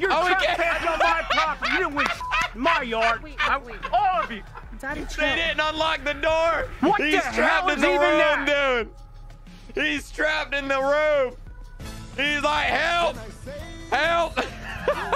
You're oh, trespassing on my property. You didn't win my yard. Wait, wait, I, wait. All of you. Daddy they didn't unlock the door. What He's the trapped hell in the room, that? dude. He's trapped in the room. He's like, help, help.